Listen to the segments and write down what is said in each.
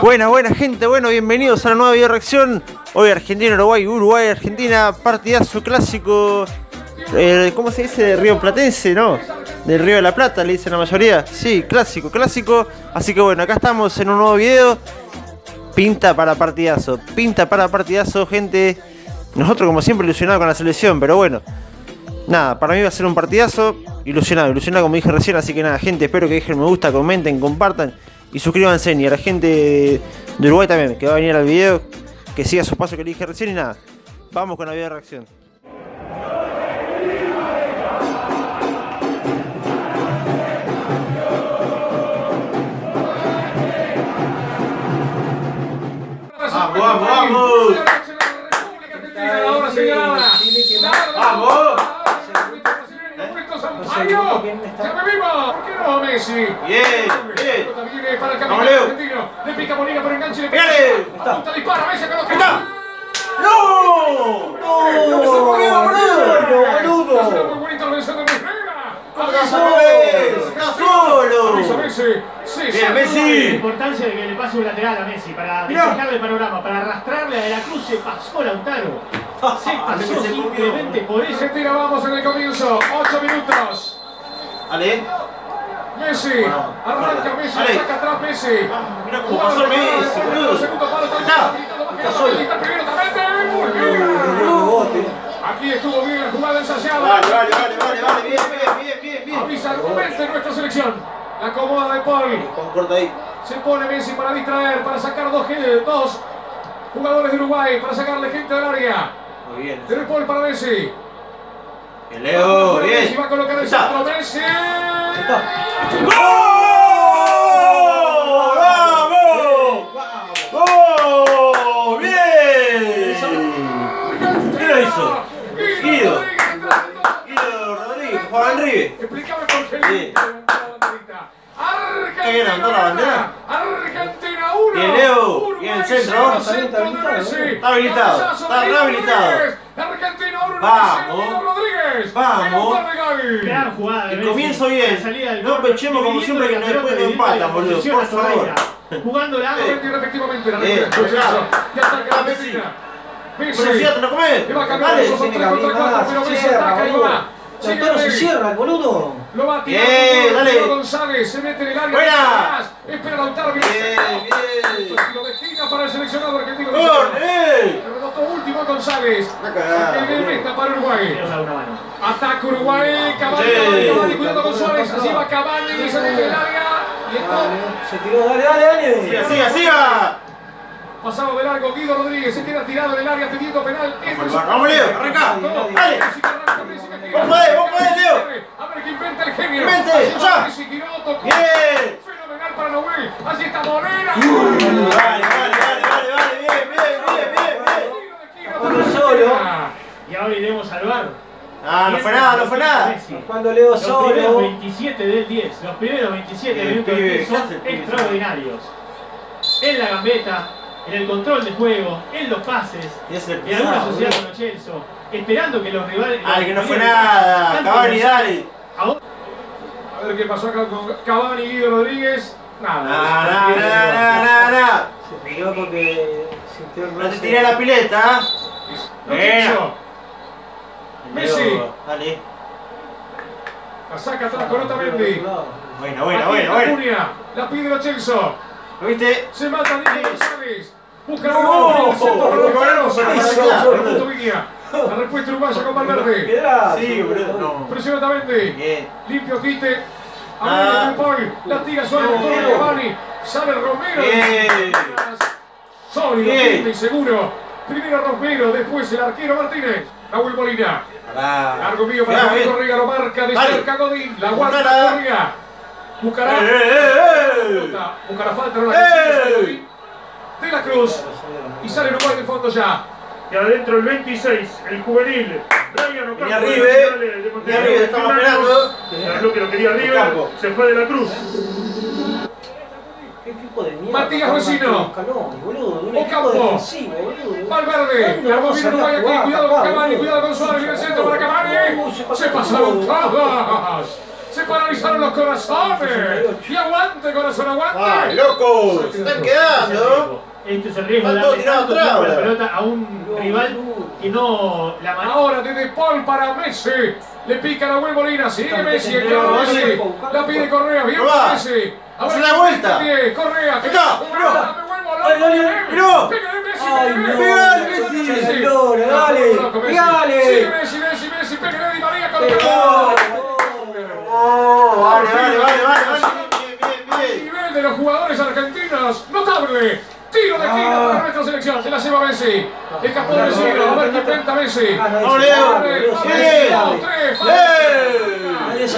Buena, buena gente, bueno, bienvenidos a la nueva video reacción. Hoy Argentina, Uruguay, Uruguay, Argentina, partidazo clásico. ¿Cómo se dice? Río Platense, ¿no? Del Río de la Plata, le dicen la mayoría. Sí, clásico, clásico. Así que bueno, acá estamos en un nuevo video. Pinta para partidazo, pinta para partidazo, gente. Nosotros, como siempre, ilusionados con la selección, pero bueno. Nada, para mí va a ser un partidazo. Ilusionado, ilusionado como dije recién. Así que nada, gente, espero que dejen me gusta, comenten, compartan y suscríbanse. Y a la gente de Uruguay también, que va a venir al video, que siga su paso que le dije recién. Y nada, vamos con la video de reacción. Vamos, vamos, vamos. ¡Se me viva! ¿Por qué no, Messi? Bien, bien. Es para el Leo. argentino. Le pica Molina por enganche. Le pega. Dale. Apunta, dispara. Messi con los está. ¡No! ¡No! ¡Se movió, boludo! Es una muy buena intervención de. ¡Está solo! ¡Está Messi. Sí, Messi. La importancia de que le pase un lateral a Messi para despejarle el panorama, para arrastrarle a De la Cruz, se pasó Lautaro. Se pasó simplemente por eso. Argentina, vamos en el comienzo. Ocho minutos. Ale, Messi. Arranca. Messi. Saca atrás Messi. mira cómo pasó Messi, boludo. Segundo palo. Está primero también. Aquí estuvo bien la jugada ensayada. Vale, vale, vale, vale, vale, bien, bien, bien, bien. Avisa argumente nuestra selección. La acomoda de Paul. Con corta ahí. Se pone Messi para distraer, para sacar dos, dos jugadores de Uruguay, para sacarle gente del área. Muy bien. De Paul para Messi. Bien, Leo, Messi bien. va a colocar el centro. Messi. ¡Gol! ¡Vamos! ¡Oh! ¡Bien! ¿Quién lo hizo? Guido. Guido Rodríguez, Juan Rive. Explícame por qué. ¿Qué levantó la bandera? Argentina 1. Bien, Leo. Bien, el centro. Está. Está habilitado. Está rehabilitado. Argentina 1. Vamos. Vamos. Gran jugada El comienzo bien. La No pechemos como siempre que la nos- después nos empatan, la boludo, por favor. Eh. Efectivamente, la. Y ataca Claro, Messi. Argentina. Bueno, Messi. si ya te lo comés. Le va a cambiar Dale. los tiene que abrir más, se cierra, boludo. se cierra, el boludo. Lo va a tirar Bien, con dale. González, se mete en el área. Buena. Espera Lautaro. Bien, bien. Para el seleccionado argentino. ¡Gol! ¡Eh! González. Boludo. meta para Uruguay. Ataca Uruguay. Cavani. Cavani, Cavani, cuidado González. Así va Cavani, se mete en el área. Y esto Dale, se tiró, dale, dale, dale. ¡Siga, siga, siga! pasado de largo. Guido Rodríguez se queda tirado en el área pidiendo penal. Vamos, vamos, Leo, arranca. Dale. Vos podés, vos podés, Leo. A ver qué inventa el genio. Invente, ya. Bien. Fenomenal para Noel. Así está Morena. Vale, vale, vale, vale, vale, bien, bien, bien, bien, bien. Uno solo. Y ahora iremos al bar. Ah, no fue nada, no fue nada. Cuando Leo Los primeros solo. 27 del 10, los primeros 27 Bien, minutos del pibe, 10 ¿qué son el extraordinarios. En la gambeta, en el control de juego, en los pases, Y en alguna sociedad con Chelso, esperando que los rivales. Dale, que no los fue nada. Cavani, los- dale. A ver qué pasó acá con Cavani y Guido Rodríguez. Nada. nah, nah, nah. Se tiró porque sintió el No te tiré la pileta, ¿ah? Messi. Dale. La saca atrás con buena, Aquí buena, está buena. Cunha. La pide Lo Celso. ¿Lo viste? Se mata Nico González. Busca el el. Augusto Viña. La respuesta uruguaya con Valverde. Sí, boludo. No. Presiona. Limpio quite. Ah. Abre el Paul. La tira suave. No. Corre Cavani. Sale Romero. Sólido, firme y seguro. Primero Romero, después el arquero Martínez. Nahuel Molina. Pará. Largo mío para bien. Corriga, lo marca de Dale. cerca Godín. La guarda Buscala. Corriga. Buscará. ¡Eh, eh, eh! Buscará falta, no la ¡Eh! De la Cruz. Y sale Uruguay de fondo ya. Y adentro el 26, el juvenil. Brian Ocampo. Venía Montevideo, Rive, estamos Fernando. esperando. Es lo que lo quería. Ocampo. Se fue de la cruz. ¿Qué equipo de mierda? Matías boludo. Un Ocampo. equipo defensivo, boludo. Valverde. ¿Cuándo La vamos movida a ver Uruguay a aquí. jugar, Cuidado con Cavani. Cuidado con Suárez. Viene el centro para Cavani. Se pasaron todas. Se paralizaron los corazones. Y aguante, corazón, aguante. ¡Ay, loco! ¡Se están quedando! Este es el riesgo de darle tanto tiempo la pelota a un rival que no la maneja. Ahora de De Paul para Messi. Le pica la Molina. Sigue Messi. La pide. Correa. Bien. Messi. Hace la vuelta. Que- está, huevo, Ay, no. Pégale, Messi. Messi. Dale, Loco, Messi. Messi, Messi. Pégale Di María Pegó. ¡Oh! Vale, vale, vale. Bien, bien, bien. nivel de los jugadores argentinos, notable. Tiro de esquina Ah. para nuestra selección. Se la lleva Messi. Escapó de siglo. A ver qué Messi. Ah, no, Vamos, dice, Leo. dale, Bien. boludo, sí, Bien. Dos, dale. tres, ¡Eh! Nadie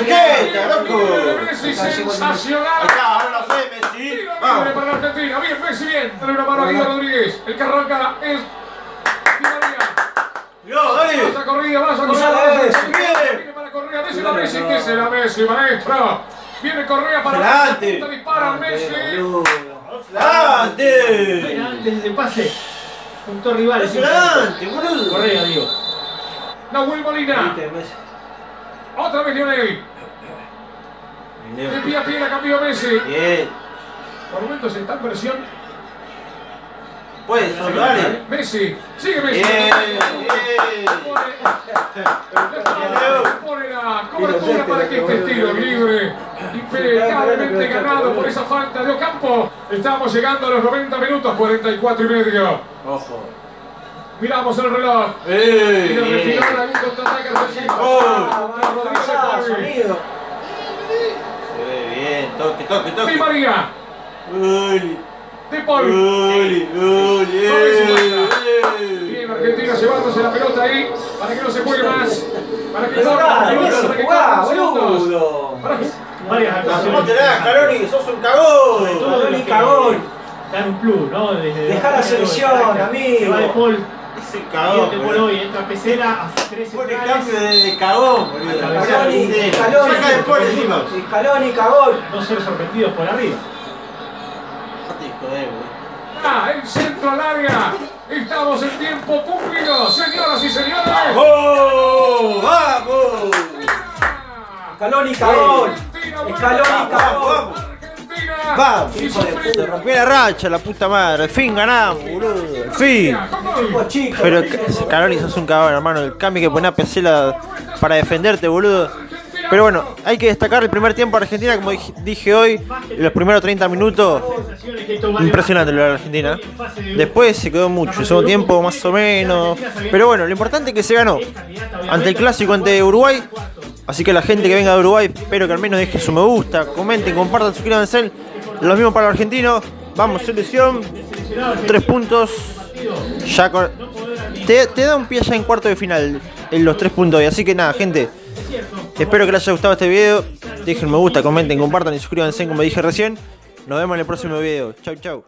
Messi, Ahí sensacional. está, ahora lo sé, Messi. Vamos. para la Argentina. Bien, Messi, bien. Dale una mano a Guido Rodríguez. El que arranca es. Mirá, dale. Corrida, vaya corrida. Vaya Messi. corrida. Bien. Viene para Correa. Désela a Messi. Désela a Messi, maestro. Viene Correa para Adelante. Punta, Dispara Messi. Espera, antes de pase. Juntó rivales. ¡Adelante, boludo! Correa, digo. Nahuel Molina. Otra vez Lionel. De pie a pie la cambió Messi. Bien. Por momentos está en presión. Puedes, solo, dale. Messi. Sigue Messi. Bien, Pone- Pone la cobertura para que este tiro libre impecablemente ganado por esa falta de Ocampo. Estamos llegando a los 90 minutos, 44 y medio. Ojo. Miramos el reloj. Y de ¡Eh! refinar algún contraataque argentino. Oh. Contra Rodríguez Se bien. Toque, toque, Di toque. María. ¡Uli! De Paul. ¡Uli! ¡Uli! Bien, Argentina llevándose la pelota ahí para que no se juegue más. Para que que jugá, corra segundos. boludo. Para que- Varias actuaciones. ¡Tomátela, Scaloni, que sos un cagón! que cagón. Dan un plus, ¿no? Dejá la selección, amigo. Se va de Paul. Y de cagón, Paul boludo. hoy entra Pesela a tres Pone centrales. cambio de, de cagón, boludo. Scaloni, Saca de Scaloni. Paul encima. Scaloni, cagón. No ser sorprendidos por arriba. No te jodés, boludo. Ah, el centro larga. Estamos en tiempo cumplido, señoras y señores. ¡Vamos! ¡Vamos! Scaloni, cagón. Scaloni, cagón. vamos. Argentina. Vamos, Y hijo de puta, rompió la racha, la puta madre. Al fin ganamos, boludo. Al fin. Pero Caroli sos un cagón, hermano. El cambio que ponía a Pesela para defenderte, boludo. Pero bueno, hay que destacar el primer tiempo de Argentina, como dije- hoy, los primeros 30 minutos. Impresionante lo de la Argentina. Después se quedó mucho, el segundo tiempo más o menos. Pero bueno, lo importante es que se ganó ante el clásico ante Uruguay. Así que la gente que venga de Uruguay, espero que al menos deje su me gusta, comenten, compartan, suscríbanse. Lo mismo para los argentinos. Vamos, selección. Tres puntos. Ya con- te, da un pie ya en cuarto de final en los tres puntos. Así que nada, gente. Espero que les haya gustado este video. Dejen me gusta, comenten, compartan y suscríbanse como dije recién. Nos vemos en el próximo video. Chau, chau.